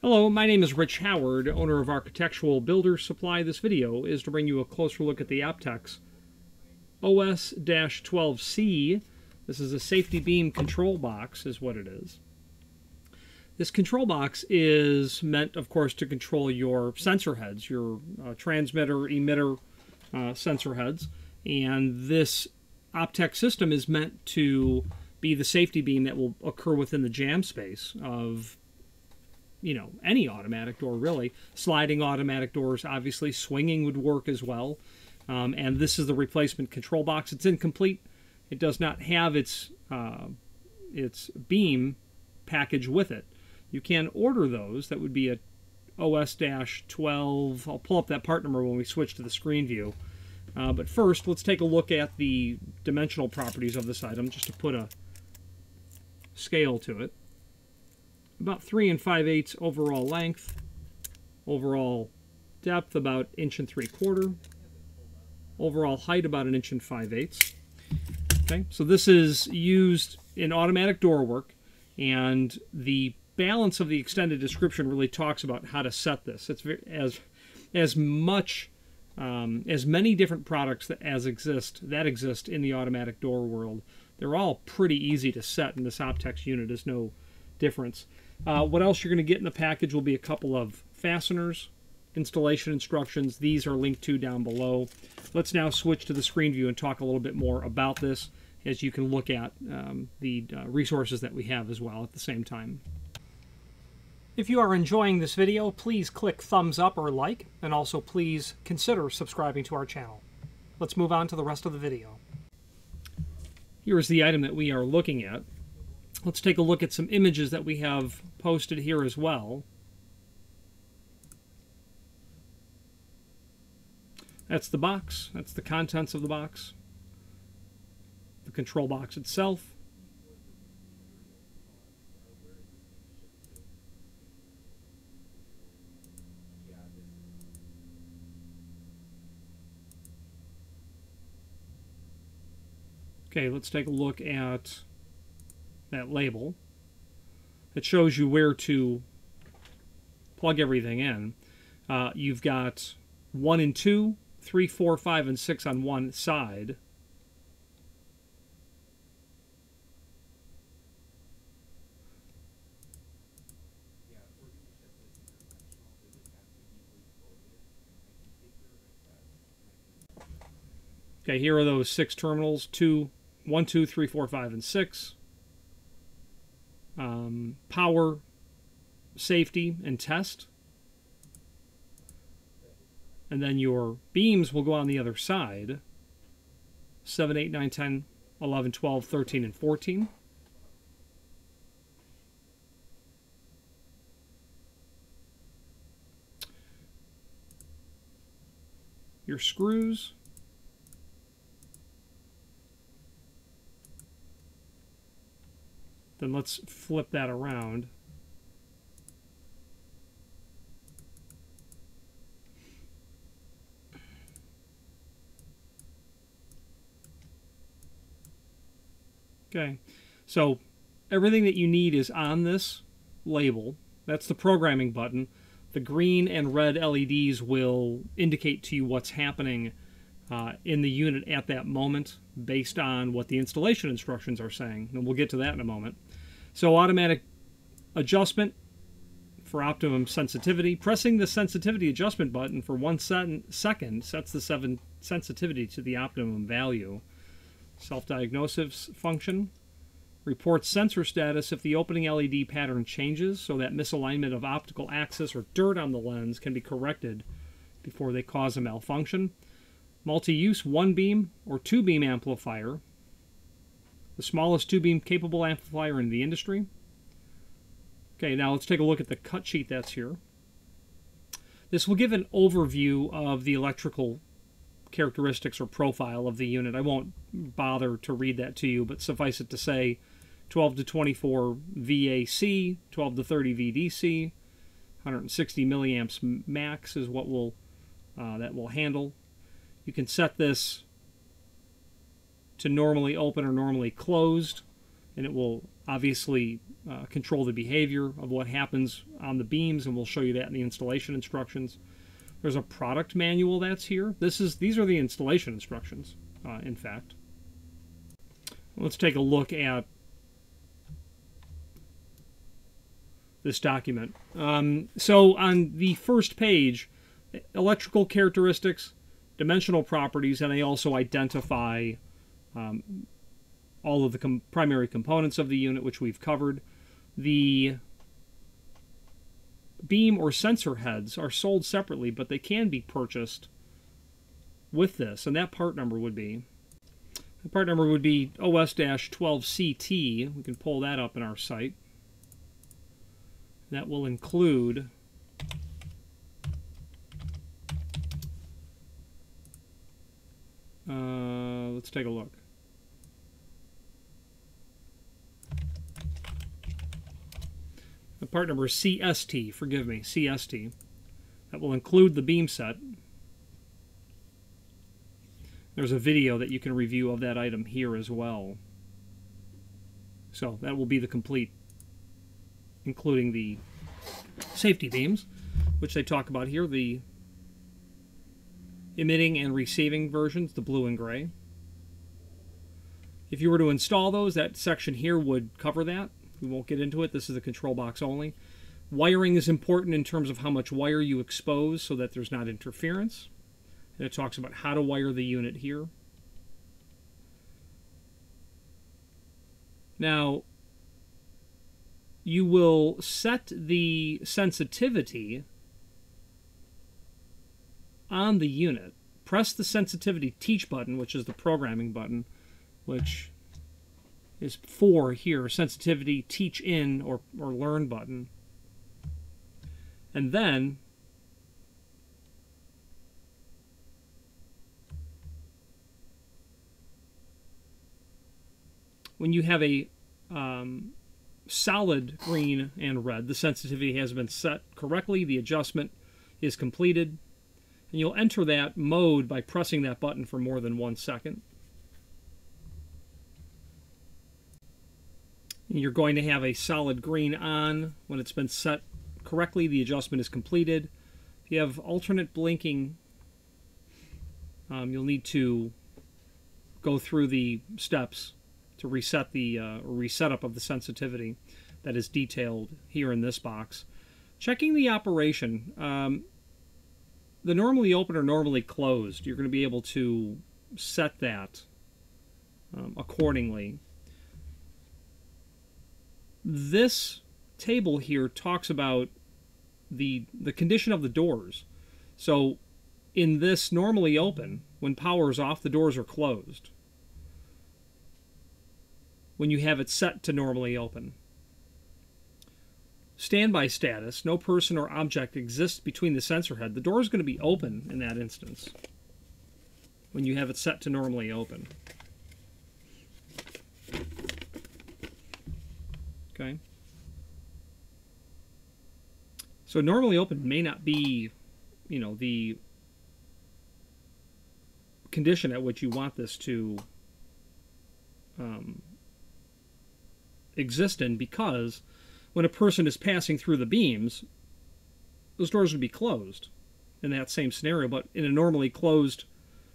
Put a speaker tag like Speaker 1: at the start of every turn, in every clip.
Speaker 1: Hello, my name is Rich Howard, owner of Architectural Builder Supply. This video is to bring you a closer look at the Optex OS-12C. This is a safety beam control box is what it is. This control box is meant, of course, to control your sensor heads, your uh, transmitter, emitter uh, sensor heads. And this Optex system is meant to be the safety beam that will occur within the jamb space of you know any automatic door really. Sliding automatic doors obviously. Swinging would work as well. Um, and this is the replacement control box. It's incomplete. It does not have its uh, its beam package with it. You can order those. That would be a os-12 i'll pull up that part number when we switch to the screen view. Uh, but first let's take a look at the dimensional properties of this item just to put a scale to it about 3 and 5 eighths overall length, overall depth about inch and 3 quarter, overall height about an inch and 5 eighths. Okay, so this is used in automatic door work, and the balance of the extended description really talks about how to set this. It's very, as as much um, as many different products that as exist that exist in the automatic door world. They're all pretty easy to set, and this Optex unit is no difference. Uh, what else you're going to get in the package will be a couple of fasteners, installation instructions. These are linked to down below. Let's now switch to the screen view and talk a little bit more about this as you can look at um, the uh, resources that we have as well at the same time. If you are enjoying this video, please click thumbs up or like, and also please consider subscribing to our channel. Let's move on to the rest of the video. Here is the item that we are looking at. Let's take a look at some images that we have posted here as well. That's the box. That's the contents of the box. The control box itself. Okay, let's take a look at that label. It shows you where to plug everything in. Uh, you've got 1 and 2, 3, 4, 5, and 6 on one side. Okay, here are those six terminals, two, one, two, three, four, five, and 6 um, power, safety, and test. And then your beams will go on the other side 7, 8, 9, 10, 11, 12, 13, and 14. Your screws. Then let's flip that around. Okay, so everything that you need is on this label. That's the programming button. The green and red LEDs will indicate to you what's happening uh, in the unit at that moment based on what the installation instructions are saying. And we'll get to that in a moment. So automatic adjustment for optimum sensitivity. Pressing the sensitivity adjustment button for one second sets the seven sensitivity to the optimum value. Self-diagnosis function. Reports sensor status if the opening LED pattern changes so that misalignment of optical axis or dirt on the lens can be corrected before they cause a malfunction multi-use one beam or two beam amplifier, the smallest two beam capable amplifier in the industry. Okay, now let's take a look at the cut sheet that's here. This will give an overview of the electrical characteristics or profile of the unit. I won't bother to read that to you, but suffice it to say 12 to 24 VAC, 12 to 30 VDC, 160 milliamps max is what will uh, that will handle. You can set this to normally open or normally closed. and it will obviously uh, control the behavior of what happens on the beams, and we'll show you that in the installation instructions. There's a product manual that's here. This is these are the installation instructions, uh, in fact. Let's take a look at this document. Um, so on the first page, electrical characteristics, dimensional properties, and they also identify um, all of the com primary components of the unit, which we've covered. The beam or sensor heads are sold separately, but they can be purchased with this, and that part number would be the part number would be OS-12CT. We can pull that up in our site. That will include uh, let's take a look. The part number is CST, forgive me, CST. That will include the beam set. There's a video that you can review of that item here as well. So that will be the complete including the safety beams, which they talk about here, the emitting and receiving versions, the blue and gray. If you were to install those, that section here would cover that. We won't get into it. This is the control box only. Wiring is important in terms of how much wire you expose so that there's not interference. And it talks about how to wire the unit here. Now, you will set the sensitivity on the unit. Press the sensitivity teach button, which is the programming button, which is 4 here, sensitivity teach in or, or learn button. And then when you have a um, solid green and red. The sensitivity has been set correctly. The adjustment is completed. And you'll enter that mode by pressing that button for more than one second. You're going to have a solid green on when it's been set correctly. The adjustment is completed. If you have alternate blinking, um, you'll need to go through the steps to reset the uh, resetup of the sensitivity that is detailed here in this box. Checking the operation. Um, the normally open or normally closed, you're going to be able to set that um, accordingly. This table here talks about the the condition of the doors. So in this normally open, when power is off, the doors are closed when you have it set to normally open. Standby status, no person or object exists between the sensor head. The door is going to be open in that instance when you have it set to normally open. Okay. So normally open may not be, you know, the condition at which you want this to um, exist in because when a person is passing through the beams, those doors would be closed in that same scenario, but in a normally closed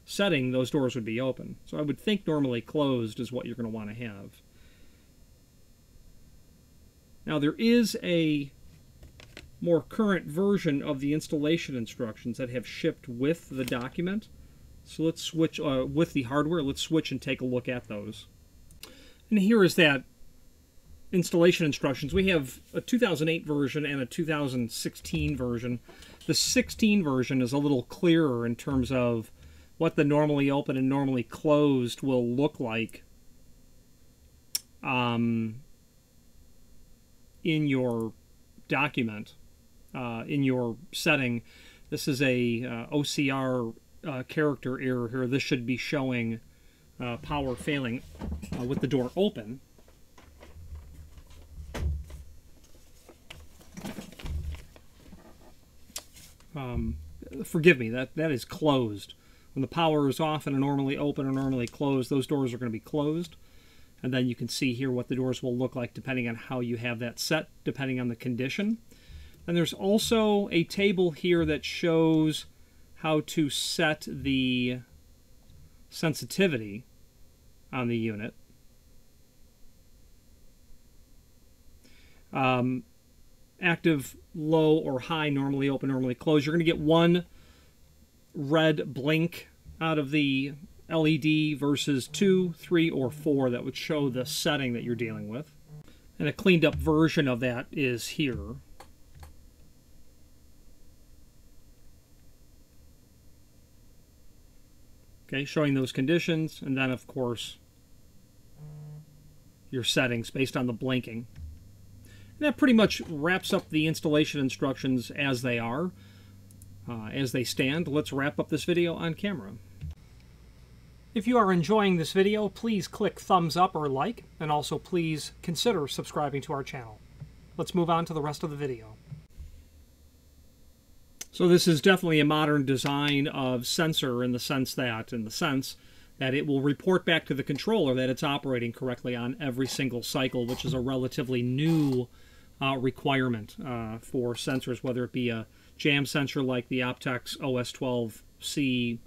Speaker 1: setting, those doors would be open. So I would think normally closed is what you're going to want to have. Now there is a more current version of the installation instructions that have shipped with the document. So let's switch, uh, with the hardware, let's switch and take a look at those. And here is that installation instructions, we have a 2008 version and a 2016 version. The 16 version is a little clearer in terms of what the normally open and normally closed will look like um, in your document, uh, in your setting. This is a uh, OCR uh, character error here. This should be showing uh, power failing uh, with the door open. um, forgive me, that, that is closed. When the power is off and normally open or normally closed, those doors are going to be closed. And then you can see here what the doors will look like depending on how you have that set, depending on the condition. And there's also a table here that shows how to set the sensitivity on the unit. Um, active, low, or high, normally open, normally closed. You're going to get one red blink out of the LED versus two, three, or four that would show the setting that you're dealing with. And a cleaned up version of that is here. Okay, showing those conditions, and then of course your settings based on the blinking. And that pretty much wraps up the installation instructions as they are, uh, as they stand. Let's wrap up this video on camera. If you are enjoying this video, please click thumbs up or like, and also please consider subscribing to our channel. Let's move on to the rest of the video. So this is definitely a modern design of sensor in the sense that, in the sense that it will report back to the controller that it's operating correctly on every single cycle, which is a relatively new uh, requirement uh, for sensors, whether it be a jamb sensor like the Optex OS12C,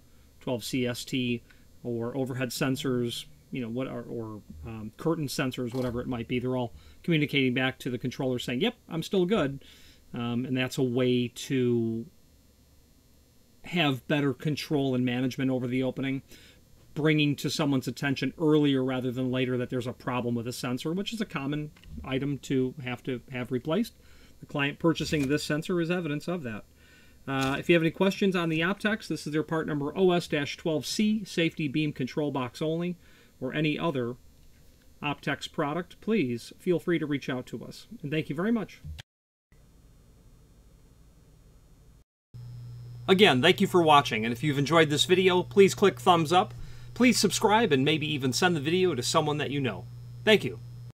Speaker 1: 12CST, or overhead sensors, you know, what are, or um, curtain sensors, whatever it might be. They're all communicating back to the controller saying, "Yep, I'm still good," um, and that's a way to have better control and management over the opening, bringing to someone's attention earlier rather than later that there's a problem with a sensor, which is a common item to have to have replaced. The client purchasing this sensor is evidence of that. Uh, if you have any questions on the Optex, this is their part number OS-12C, safety beam control box only, or any other Optex product, please feel free to reach out to us. And thank you very much. Again, thank you for watching, and if you've enjoyed this video, please click thumbs up, please subscribe, and maybe even send the video to someone that you know. Thank you.